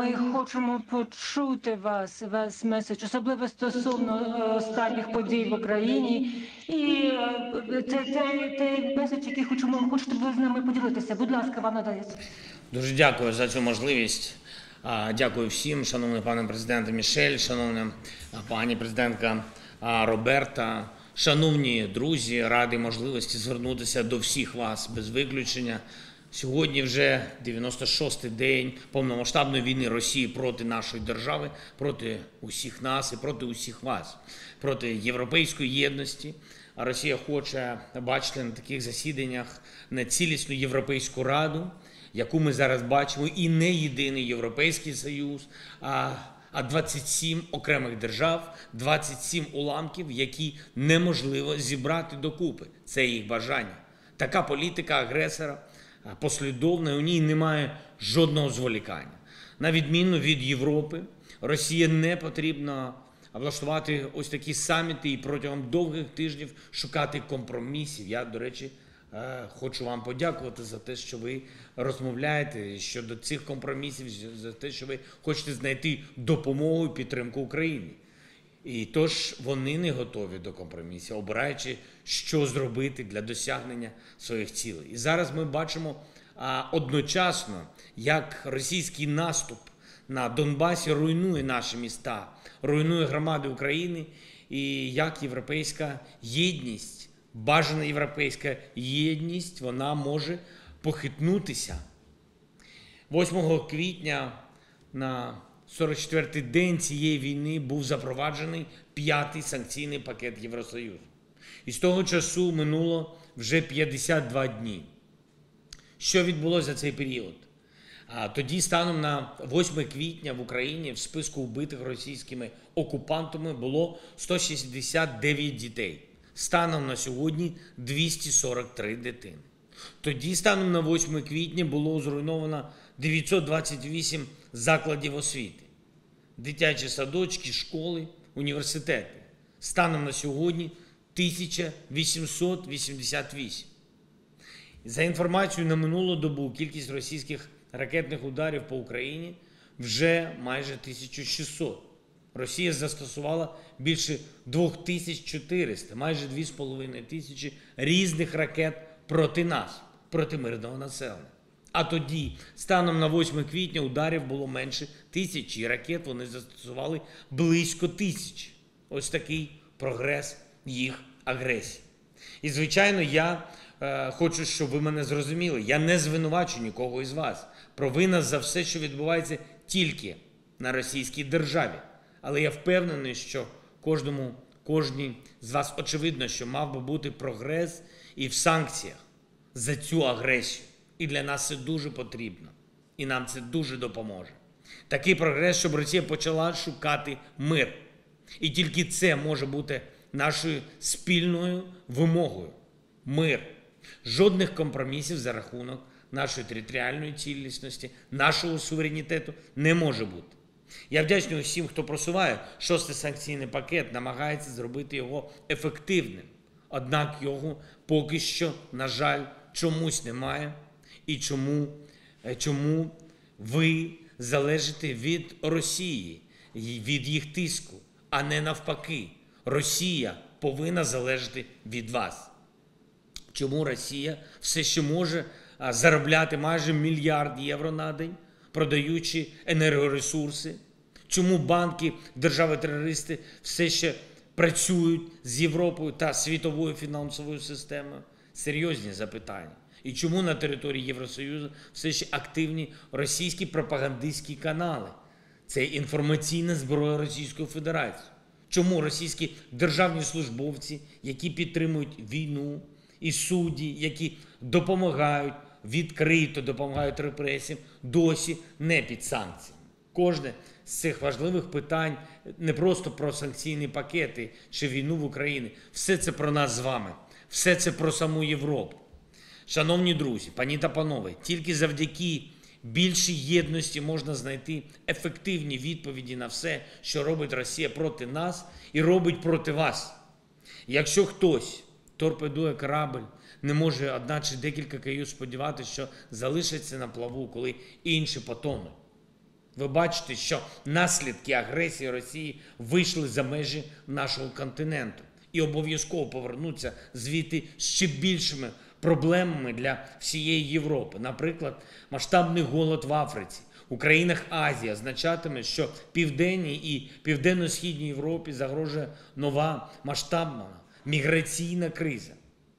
Ми хочемо почути вас, ваш меседж, особливо стосовно е, останніх подій в Україні. І е, це той меседж, який хочемо, хочете ви з нами поділитися. Будь ласка, вам надається. Дуже дякую за цю можливість. Дякую всім, шановний пане президенте Мішель, шановна пані президентка Роберта, шановні друзі, ради можливості звернутися до всіх вас без виключення. Сьогодні вже 96-й день повномасштабної війни Росії проти нашої держави, проти усіх нас і проти усіх вас, проти європейської єдності. А Росія хоче бачити на таких засіданнях не цілісну європейську раду, яку ми зараз бачимо, і не єдиний Європейський Союз, а, а 27 окремих держав, 27 уламків, які неможливо зібрати докупи. Це їх бажання. Така політика агресора послідовна, і у ній немає жодного зволікання. На відміну від Європи, Росія не потрібно влаштувати ось такі саміти і протягом довгих тижнів шукати компромісів. Я, до речі, е, хочу вам подякувати за те, що ви розмовляєте щодо цих компромісів, за те, що ви хочете знайти допомогу і підтримку Україні. І тож вони не готові до компромісів, обираючи, що зробити для досягнення своїх цілей. І зараз ми бачимо а, одночасно, як російський наступ на Донбасі руйнує наші міста, руйнує громади України, і як європейська єдність, бажана європейська єдність, вона може похитнутися. 8 квітня на 44-й день цієї війни був запроваджений п'ятий санкційний пакет Євросоюзу. І з того часу минуло вже 52 дні. Що відбулося за цей період? А тоді, станом на 8 квітня в Україні в списку вбитих російськими окупантами було 169 дітей. Станом на сьогодні 243 дитини. Тоді, станом на 8 квітня, було зруйновано 928 закладів освіти, дитячі садочки, школи, університети. Станом на сьогодні 1888. За інформацією на минулу добу, кількість російських ракетних ударів по Україні вже майже 1600. Росія застосувала більше 2400, майже 2,5 тисячі різних ракет проти нас, проти мирного населення. А тоді, станом на 8 квітня, ударів було менше тисячі, ракет вони застосували близько тисячі. Ось такий прогрес їх агресії. І, звичайно, я е, хочу, щоб ви мене зрозуміли. Я не звинувачу нікого із вас. Провина за все, що відбувається тільки на російській державі. Але я впевнений, що кожному, кожній з вас очевидно, що мав би бути прогрес і в санкціях за цю агресію. І для нас це дуже потрібно. І нам це дуже допоможе. Такий прогрес, щоб Росія почала шукати мир. І тільки це може бути нашою спільною вимогою. Мир. Жодних компромісів за рахунок нашої територіальної цілісності, нашого суверенітету не може бути. Я вдячний усім, хто просуває шостий санкційний пакет, намагається зробити його ефективним. Однак його поки що, на жаль, чомусь немає. І чому, е, чому ви залежите від Росії, від їх тиску, а не навпаки. Росія повинна залежати від вас. Чому Росія все ще може заробляти майже мільярд євро на день, продаючи енергоресурси? Чому банки, держави-терористи все ще працюють з Європою та світовою фінансовою системою? Серйозні запитання. І чому на території Євросоюзу все ще активні російські пропагандистські канали? Це інформаційна зброя Російської Федерації. Чому російські державні службовці, які підтримують війну, і судді, які допомагають відкрито допомагають репресіям, досі не під санкціями? Кожне з цих важливих питань не просто про санкційні пакети чи війну в Україні. Все це про нас з вами, все це про саму Європу. Шановні друзі, пані та панове, тільки завдяки більшій єдності можна знайти ефективні відповіді на все, що робить Росія проти нас і робить проти вас. Якщо хтось торпедує корабль, не може одначе декілька каю сподіватися, що залишиться на плаву, коли інші потонуть. Ви бачите, що наслідки агресії Росії вийшли за межі нашого континенту і обов'язково повернуться звідти ще більшими проблемами для всієї Європи. Наприклад, масштабний голод в Африці. У країнах Азії означатиме, що південній і південно-східній Європі загрожує нова масштабна міграційна криза.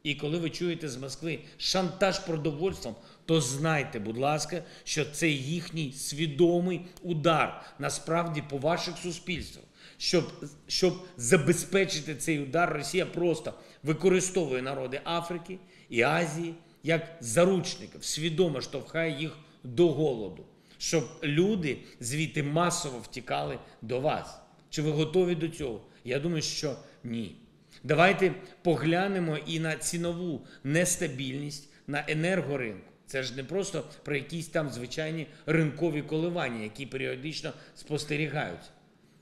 І коли ви чуєте з Москви шантаж продовольством, то знайте, будь ласка, що це їхній свідомий удар насправді по ваших суспільствах. Щоб, щоб забезпечити цей удар, Росія просто використовує народи Африки і Азії як заручників, свідомо штовхає їх до голоду, щоб люди звідти масово втікали до вас. Чи ви готові до цього? Я думаю, що ні. Давайте поглянемо і на цінову нестабільність на енергоринку. Це ж не просто про якісь там звичайні ринкові коливання, які періодично спостерігаються.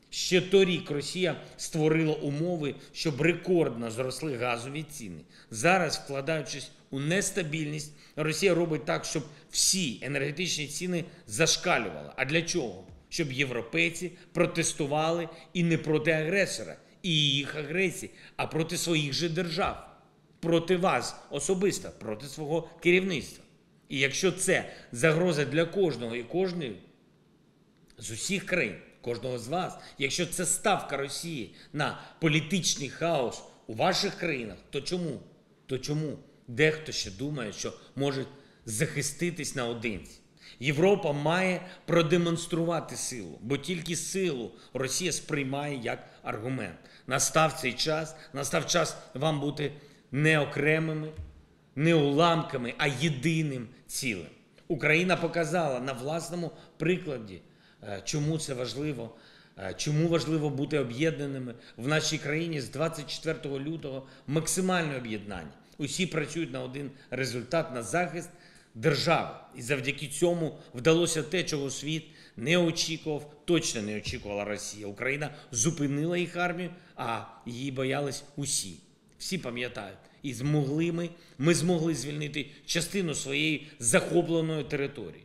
Ще торік Росія створила умови, щоб рекордно зросли газові ціни. Зараз, вкладаючись у нестабільність, Росія робить так, щоб всі енергетичні ціни зашкалювали. А для чого? Щоб європейці протестували і не проти агресора і їх агресії, а проти своїх же держав, проти вас особисто, проти свого керівництва. І якщо це загроза для кожного і кожної з усіх країн, кожного з вас, якщо це ставка Росії на політичний хаос у ваших країнах, то чому? То чому дехто ще думає, що може захиститись наодинці? Європа має продемонструвати силу, бо тільки силу Росія сприймає як аргумент. Настав цей час, настав час вам бути не окремими, не уламками, а єдиним цілим. Україна показала на власному прикладі, чому це важливо, е, чому важливо бути об'єднаними в нашій країні з 24 лютого максимальне об'єднання. Усі працюють на один результат на захист держави. І завдяки цьому вдалося те, чого світ не очікував, точно не очікувала Росія. Україна зупинила їх армію, а її боялись усі. Всі пам'ятають. І змогли ми, ми змогли звільнити частину своєї захопленої території.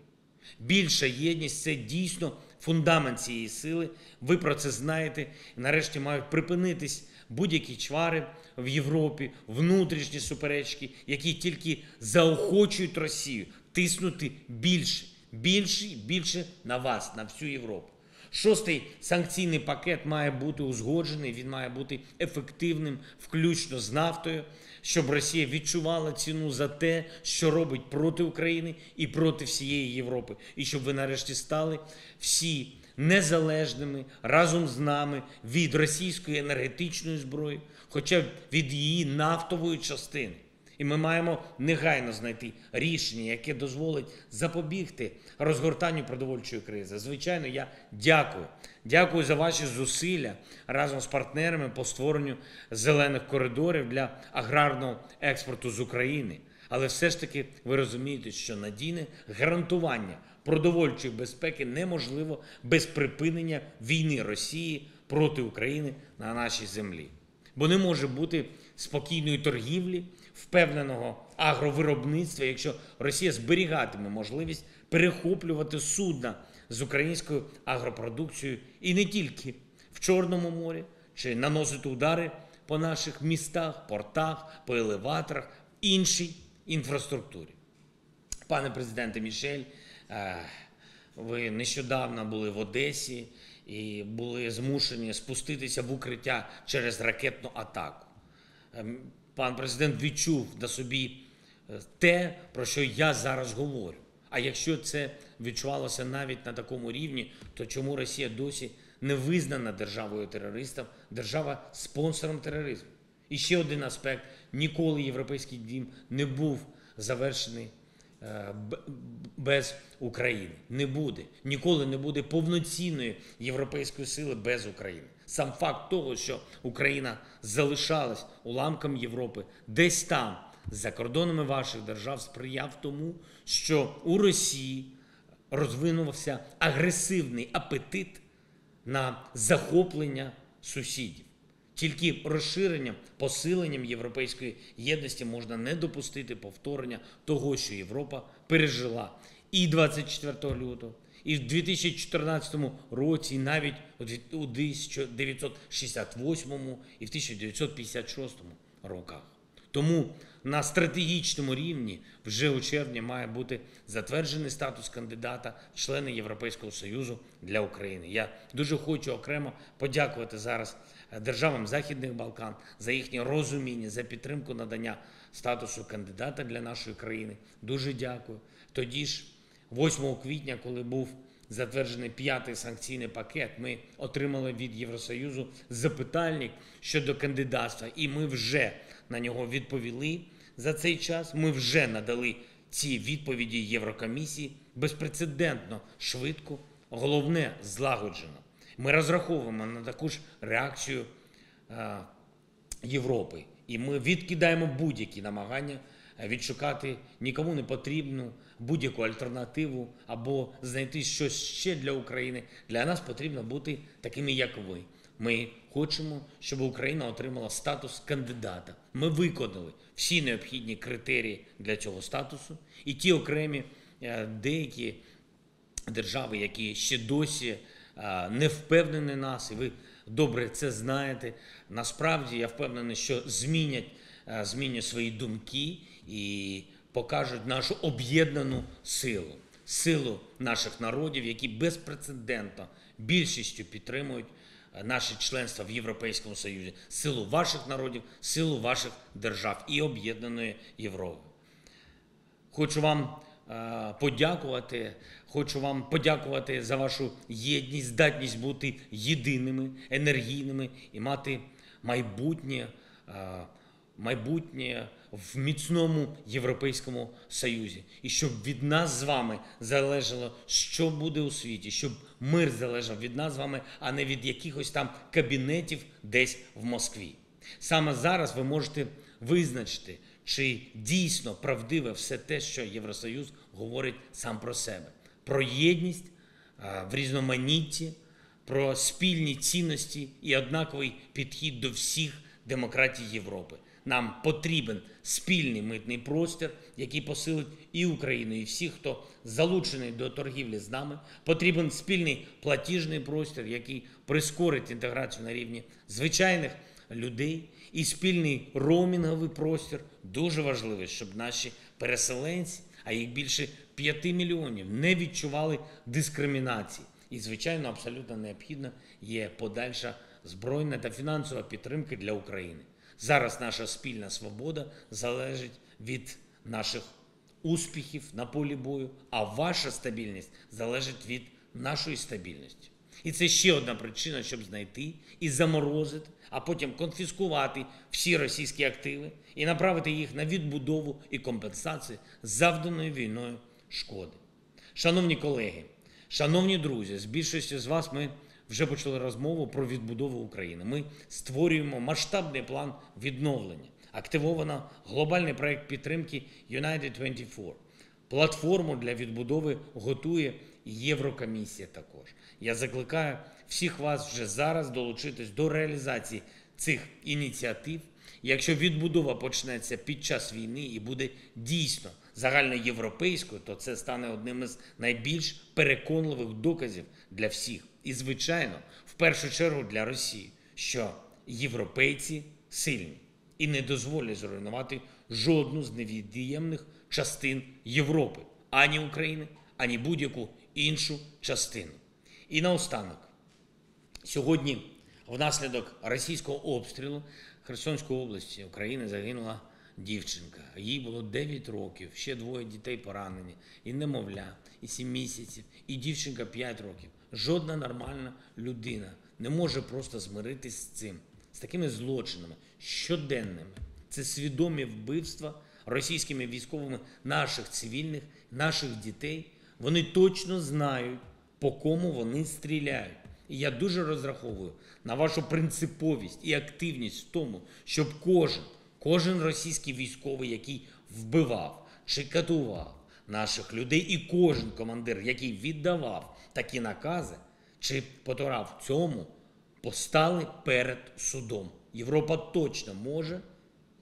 Більша єдність це дійсно фундамент цієї сили. Ви про це знаєте. Нарешті мають припинитись будь-які чвари в Європі, внутрішні суперечки, які тільки заохочують Росію тиснути більше, більше і більше на вас, на всю Європу. Шостий санкційний пакет має бути узгоджений, він має бути ефективним, включно з нафтою, щоб Росія відчувала ціну за те, що робить проти України і проти всієї Європи, і щоб ви нарешті стали всі незалежними разом з нами від російської енергетичної зброї, хоча б від її нафтової частини. І ми маємо негайно знайти рішення, яке дозволить запобігти розгортанню продовольчої кризи. Звичайно, я дякую. Дякую за ваші зусилля разом з партнерами по створенню зелених коридорів для аграрного експорту з України. Але все ж таки ви розумієте, що надійне гарантування продовольчої безпеки неможливо без припинення війни Росії проти України на нашій землі. Бо не може бути спокійної торгівлі, впевненого агровиробництва, якщо Росія зберігатиме можливість перехоплювати судна з українською агропродукцією і не тільки в Чорному морі, чи наносити удари по наших містах, портах, по елеваторах, іншій інфраструктурі. Пане президенте Мішель, е, ви нещодавно були в Одесі і були змушені спуститися в укриття через ракетну атаку. Пан президент відчув на собі е, те, про що я зараз говорю. А якщо це відчувалося навіть на такому рівні, то чому Росія досі не визнана державою терористом, держава спонсором тероризму? І ще один аспект: ніколи європейський дім не був завершений е, без України. Не буде. Ніколи не буде повноцінної європейської сили без України. Сам факт того, що Україна залишалась уламком Європи десь там, за кордонами ваших держав, сприяв тому, що у Росії розвинувався агресивний апетит на захоплення сусідів. Тільки розширенням, посиленням європейської єдності можна не допустити повторення того, що Європа пережила і 24 лютого, І в 2014 році, і навіть у дві- у 1968 і в 1956 роках. Тому на стратегічному рівні вже у червні має бути затверджений статус кандидата в члени Європейського Союзу для України. Я дуже хочу окремо подякувати зараз е, державам Західних Балкан за їхнє розуміння, за підтримку надання статусу кандидата для нашої країни. Дуже дякую. Тоді ж, 8 квітня, коли був затверджений п'ятий санкційний пакет, ми отримали від Євросоюзу запитальник щодо кандидатства, і ми вже на нього відповіли. За цей час ми вже надали ці відповіді Єврокомісії безпрецедентно, швидко, головне злагоджено. Ми розраховуємо на таку ж реакцію е, Європи. І ми відкидаємо будь-які намагання відшукати нікому не потрібну будь-яку альтернативу або знайти щось ще для України. Для нас потрібно бути такими, як ви. Ми хочемо, щоб Україна отримала статус кандидата. Ми виконали всі необхідні критерії для цього статусу, і ті окремі е, деякі держави, які ще досі не впевнені нас, і ви добре це знаєте. Насправді я впевнений, що змінять, змінять свої думки і покажуть нашу об'єднану силу, силу наших народів, які безпрецедентно більшістю підтримують а, наше членство в Європейському Союзі, силу ваших народів, силу ваших держав і об'єднаної Європи. Хочу вам е, подякувати. Хочу вам подякувати за вашу єдність, здатність бути єдиними, енергійними і мати майбутнє, е, майбутнє в міцному Європейському Союзі. І щоб від нас з вами залежало, що буде у світі, щоб мир залежав від нас з вами, а не від якихось там кабінетів десь в Москві. Саме зараз ви можете визначити, чи дійсно правдиве все те, що Євросоюз говорить сам про себе, про єдність в різноманітті, про спільні цінності і однаковий підхід до всіх демократій Європи. Нам потрібен спільний митний простір, який посилить і Україну, і всіх, хто залучений до торгівлі з нами. Потрібен спільний платіжний простір, який прискорить інтеграцію на рівні звичайних людей і спільний роумінговий простір дуже важливий, щоб наші переселенці, а їх більше 5 мільйонів, не відчували дискримінації. І, звичайно, абсолютно необхідна є подальша збройна та фінансова підтримка для України. Зараз наша спільна свобода залежить від наших успіхів на полі бою, а ваша стабільність залежить від нашої стабільності. І це ще одна причина, щоб знайти і заморозити, а потім конфіскувати всі російські активи і направити їх на відбудову і компенсацію завданої війною шкоди. Шановні колеги, шановні друзі, з більшістю з вас ми вже почали розмову про відбудову України. Ми створюємо масштабний план відновлення. Активовано глобальний проект підтримки United 24. Платформу для відбудови готує Єврокомісія також. Я закликаю всіх вас вже зараз долучитись до реалізації цих ініціатив. Якщо відбудова почнеться під час війни і буде дійсно загальноєвропейською, то це стане одним із найбільш переконливих доказів для всіх. І, звичайно, в першу чергу для Росії, що європейці сильні і не дозволять зруйнувати жодну з невід'ємних частин Європи, ані України, ані будь-яку іншу частину. І наостанок, сьогодні, внаслідок російського обстрілу Херсонської області України загинула дівчинка. Їй було 9 років, ще двоє дітей поранені, і немовля, і 7 місяців, і дівчинка 5 років. Жодна нормальна людина не може просто змиритись з цим, з такими злочинами щоденними. Це свідомі вбивства російськими військовими наших цивільних, наших дітей. Вони точно знають, по кому вони стріляють. І я дуже розраховую на вашу принциповість і активність в тому, щоб кожен, кожен російський військовий, який вбивав чи катував наших людей, і кожен командир, який віддавав такі накази, чи потурав цьому, постали перед судом. Європа точно може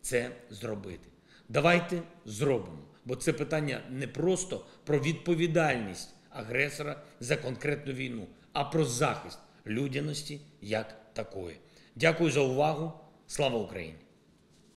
це зробити. Давайте зробимо, бо це питання не просто про відповідальність агресора за конкретну війну, а про захист людяності як такої. Дякую за увагу. Слава Україні!